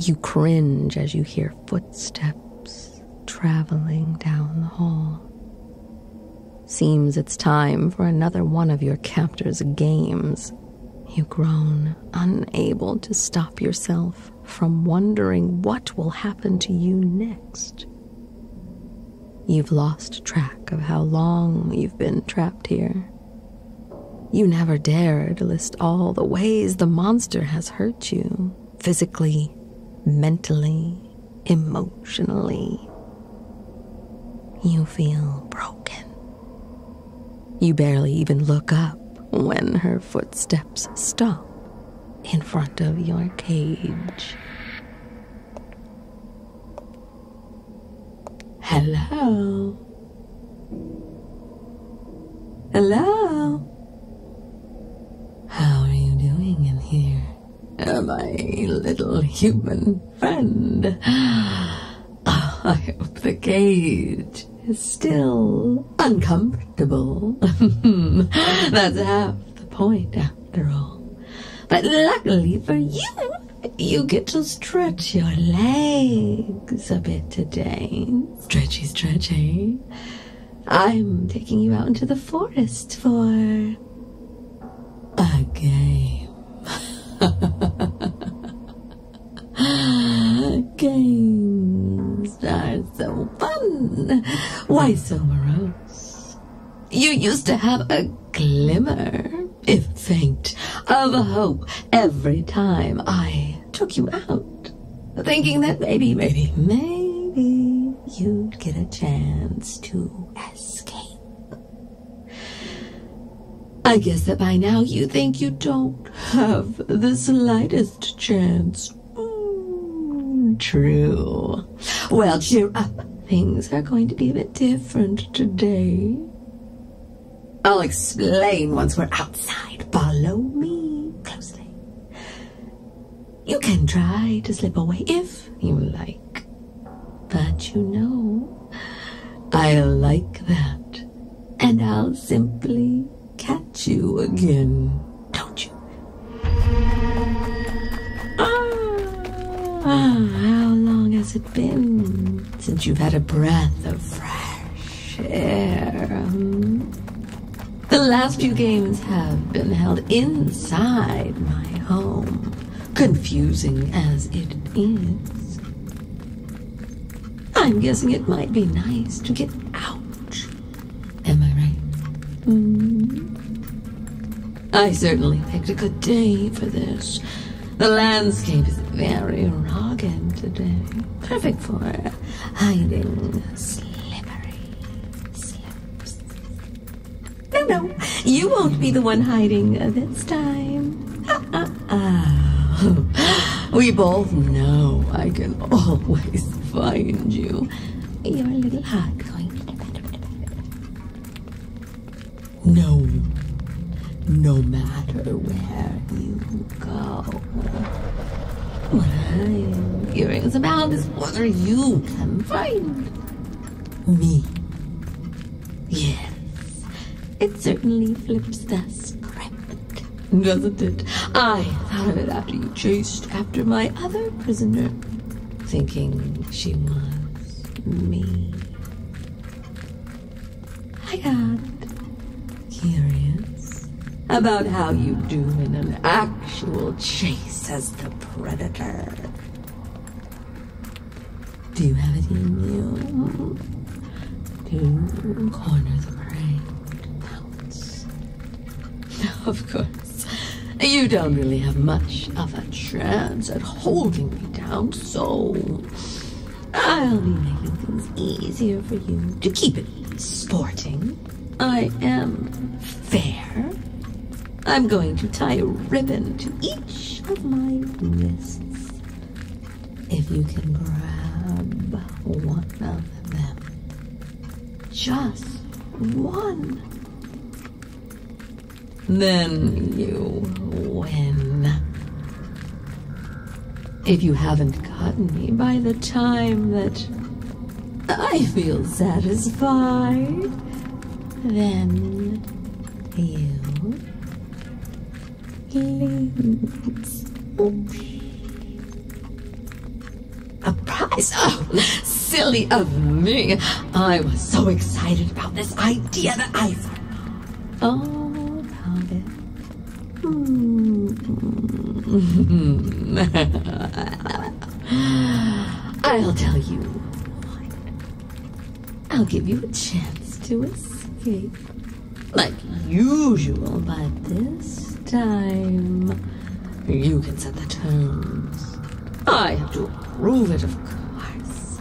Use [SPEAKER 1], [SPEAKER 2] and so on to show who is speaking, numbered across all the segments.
[SPEAKER 1] You cringe as you hear footsteps traveling down the hall. Seems it's time for another one of your captor's games. You groan, unable to stop yourself from wondering what will happen to you next. You've lost track of how long you've been trapped here. You never dared list all the ways the monster has hurt you physically, mentally, emotionally. You feel broken. You barely even look up when her footsteps stop in front of your cage. Hello? Hello? How are you doing in here? My little human friend. Ah, I hope the cage is still uncomfortable. That's half the point, after all. But luckily for you, you get to stretch your legs a bit today. Stretchy, stretchy. I'm taking you out into the forest for Games are so fun. Why so morose? You used to have a glimmer, if faint, of hope every time I took you out, thinking that maybe, maybe, maybe you'd get a chance to escape. I guess that by now you think you don't have the slightest chance. True. Well, cheer up. Things are going to be a bit different today. I'll explain once we're outside. Follow me closely. You can try to slip away if you like. But you know, I like that. And I'll simply catch you again, how long has it been since you've had a breath of fresh air? hmm? The last few games have been held inside my home, confusing as it is. I'm guessing it might be nice to get out. Am I right? Hmm. I certainly picked a good day for this. The landscape is very rugged today. Perfect for hiding slippery slips. No, no, you won't be the one hiding this time. Uh-uh. We both know I can always find you. Your little heart going. No, no matter where you go. What I'm curious about is whether you can find me. Yes, it certainly flips the script, doesn't it? I thought of it after you chased after my other prisoner, thinking she was me. I got curious about how you do in an actual chase as the predator. Do you have it in you to corner the prey, to pounce? Of course, you don't really have much of a chance at holding me down, so I'll be making things easier for you to keep it sporting. I am fair. I'm going to tie a ribbon to each of my wrists. If you can grab one of them, just one, then you win. If you haven't gotten me by the time that I feel satisfied, then you lose. prize? Oh, silly of me. I was so excited about this idea that I. Oh, about it. Hmm. I'll tell you what. I'll give you a chance to escape. Like usual, but this time you can set the terms. I have to approve it, of course.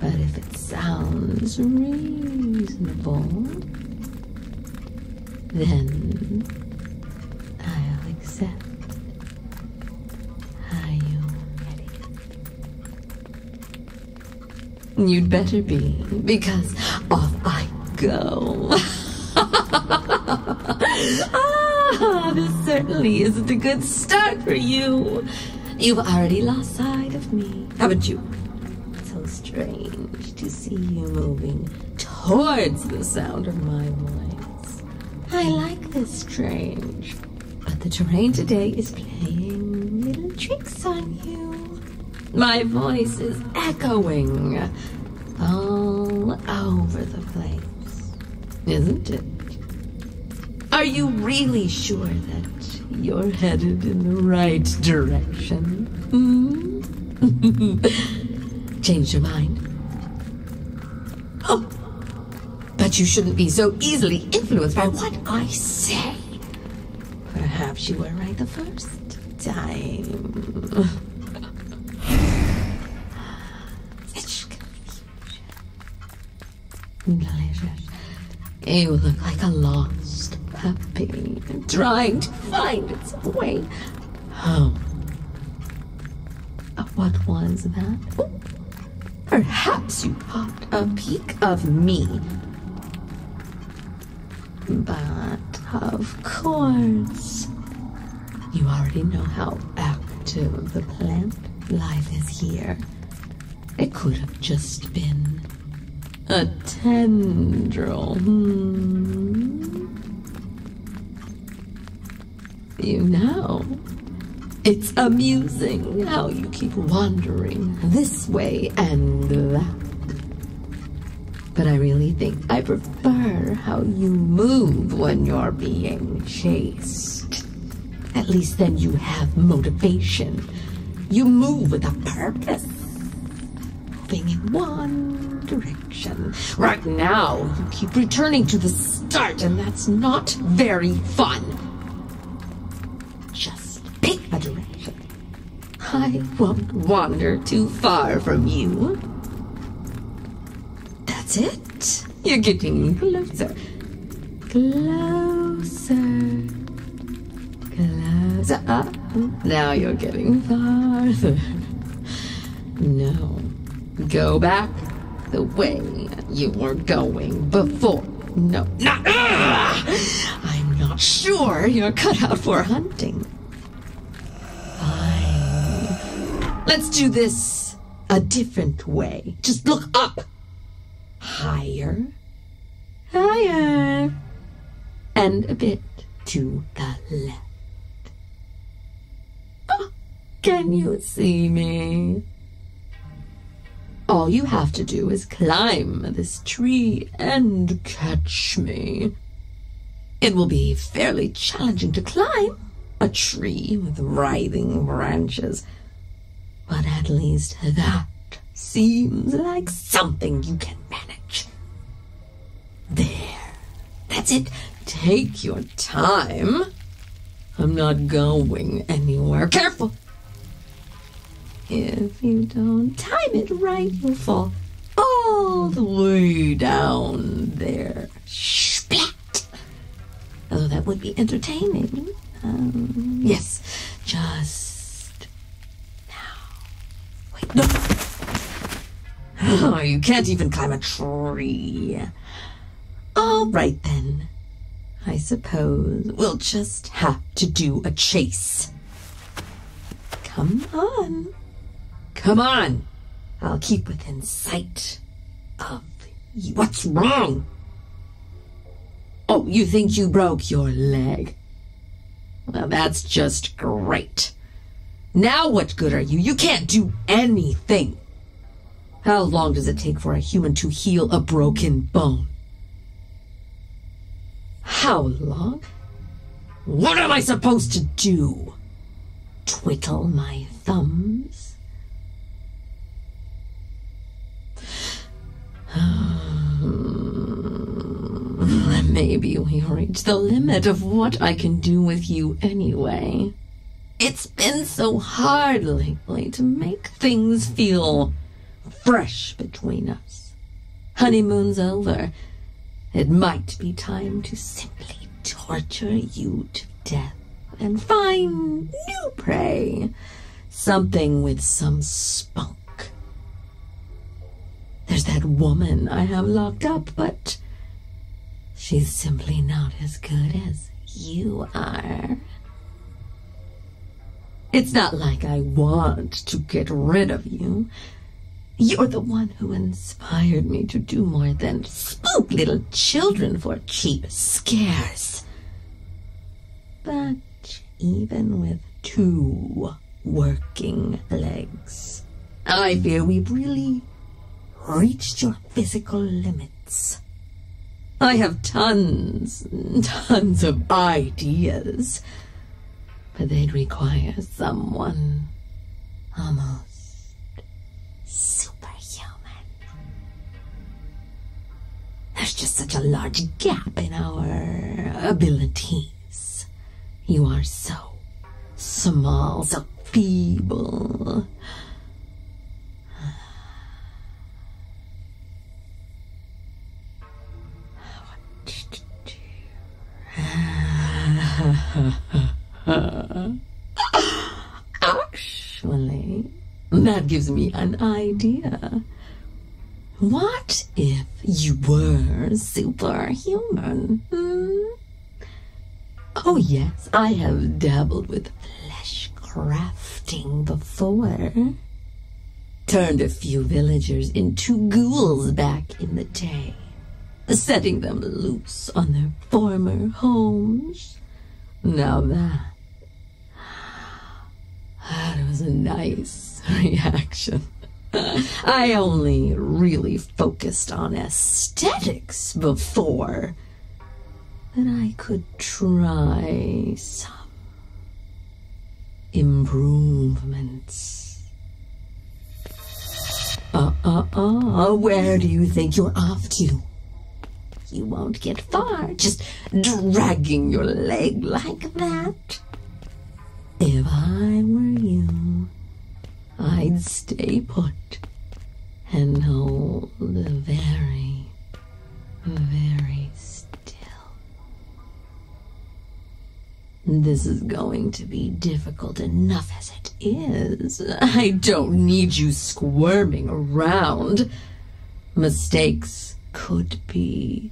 [SPEAKER 1] But if it sounds reasonable, then I'll accept. Are you ready? You'd better be, because off I go. Ah! Ah, this certainly isn't a good start for you. You've already lost sight of me, haven't you? So strange to see you moving towards the sound of my voice. I like this strange, but the terrain today is playing little tricks on you. My voice is echoing all over the place, isn't it? Are you really sure that you're headed in the right direction? Hmm? Changed your mind? Oh, but you shouldn't be so easily influenced by what I say. Perhaps you were right the first time. You look like a lost puppy trying to find its way home. What was that? Oh, perhaps you caught a peek of me. But of course, you already know how active the plant life is here. It could have just been a tendril. Hmm. You know, it's amusing how you keep wandering this way and that. But I really think I prefer how you move when you're being chased. At least then you have motivation. You move with a purpose. Moving in one direction. Right now, you keep returning to the start, and that's not very fun. I won't wander too far from you. That's it. You're getting closer. Closer. Closer. Ah, now you're getting farther. No. Go back the way you were going before. No. Not. Ah! I'm not sure you're cut out for hunting. Let's do this a different way. Just look up. Higher. Higher. And a bit to the left. Oh, can you see me? All you have to do is climb this tree and catch me. It will be fairly challenging to climb a tree with writhing branches, but at least that seems like something you can manage. There. That's it. Take your time. I'm not going anywhere. Careful. If you don't time it right, you'll fall all the way down there. Splat! Although that would be entertaining. Um, yes, just no. Oh, you can't even climb a tree. All right then. I suppose we'll just have to do a chase. Come on. Come on. I'll keep within sight of you. What's wrong? Oh, you think you broke your leg? Well, that's just great. Now what good are you? You can't do anything. How long does it take for a human to heal a broken bone? How long? What am I supposed to do? Twiddle my thumbs? Maybe we reach the limit of what I can do with you anyway. It's been so hard lately to make things feel fresh between us. Honeymoon's over. It might be time to simply torture you to death and find new prey. Something with some spunk. There's that woman I have locked up, but she's simply not as good as you are. It's not like I want to get rid of you. You're the one who inspired me to do more than spook little children for cheap scares. But even with two working legs, I fear we've really reached your physical limits. I have tons, tons of ideas, but they'd require someone almost superhuman. There's just such a large gap in our abilities. You are so small, so feeble. Gives me an idea. What if you were superhuman? Hmm? Oh, yes, I have dabbled with flesh crafting before. Turned a few villagers into ghouls back in the day, setting them loose on their former homes. Now that. That was a nice reaction. I only really focused on aesthetics before. That I could try some improvements. Uh uh uh, where do you think you're off to? You won't get far just dragging your leg like that. If I were you, I'd stay put and hold very, very still. This is going to be difficult enough as it is. I don't need you squirming around. Mistakes could be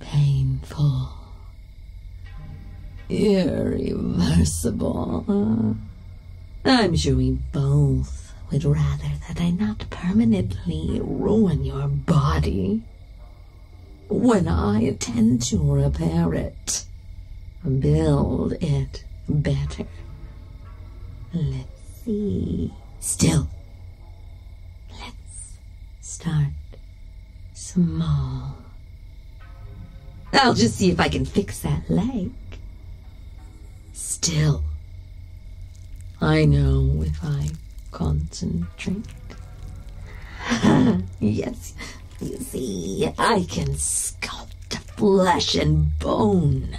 [SPEAKER 1] painful. Irreversible. I'm sure we both would rather that I not permanently ruin your body when I attend to repair it, build it better. Let's see. Still, let's start small. I'll just see if I can fix that leg. Still, I know if I concentrate. yes, you see, I can sculpt flesh and bone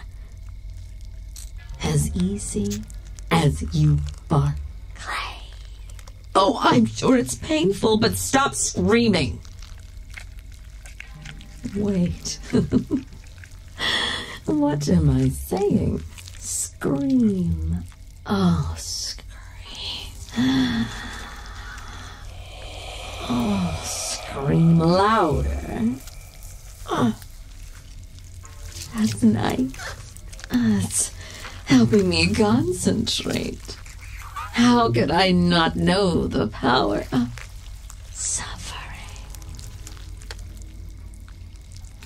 [SPEAKER 1] as easy as you bark clay. Oh, I'm sure it's painful, but stop screaming. Wait. what am I saying? Scream. Oh, scream. Oh, scream louder. Oh, that's nice. That's helping me concentrate. How could I not know the power of suffering?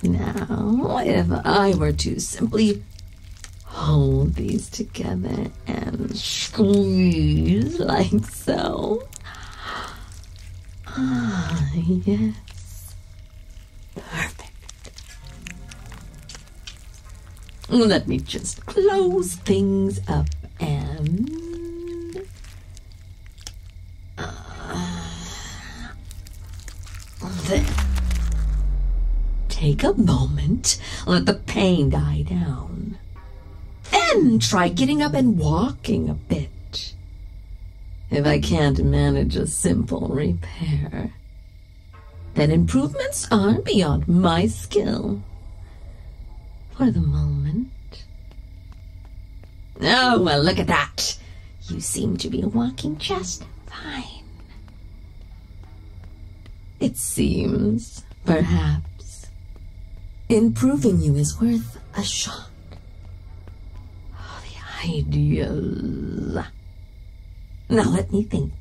[SPEAKER 1] Now, if I were to simply hold these together and squeeze like so, Ah, yes. Perfect. Let me just close things up and. Then. Take a moment, let the pain die down. Then try getting up and walking a bit. If I can't manage a simple repair, then improvements are beyond my skill. For the moment. Oh, well, look at that. You seem to be walking just fine. It seems, perhaps, improving you is worth a shot. Ideas. Uh, now let me think.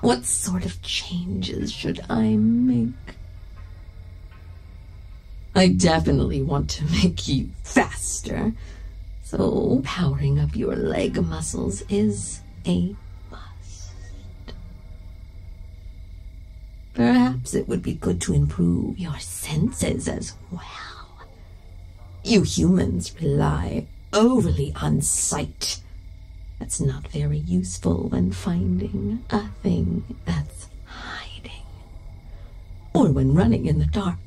[SPEAKER 1] What sort of changes should I make? I definitely want to make you faster. So powering up your leg muscles is a must. Perhaps it would be good to improve your senses as well. You humans rely overly on sight. That's not very useful when finding a thing that's hiding. Or when running in the dark.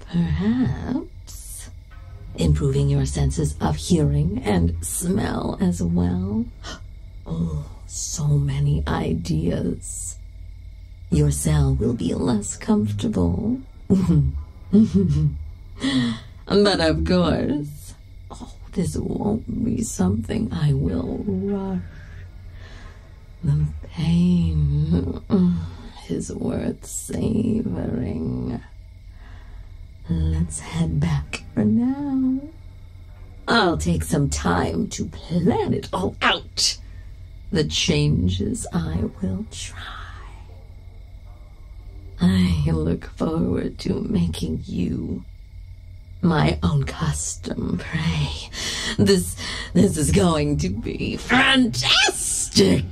[SPEAKER 1] Perhaps improving your senses of hearing and smell as well. Oh, so many ideas. Your cell will be less comfortable. but of course, oh, this won't be something I will rush. The pain is worth savoring. Let's head back for now. I'll take some time to plan it all out. The changes I will try. I look forward to making you my own custom prey. This this is going to be fantastic.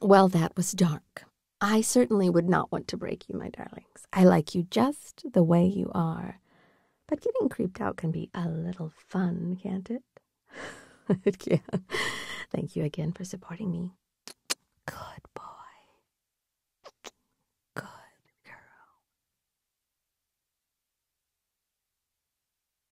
[SPEAKER 2] Well, that was dark. I certainly would not want to break you, my darlings. I like you just the way you are. But getting creeped out can be a little fun, can't it? it can. Thank you again for supporting me. Good boy.